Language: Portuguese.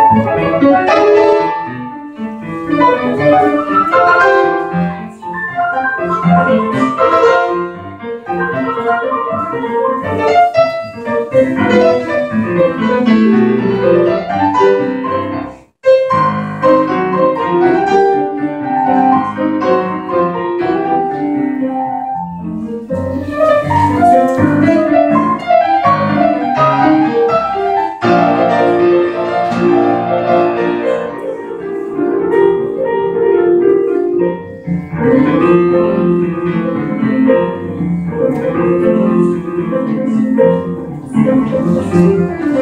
Música Música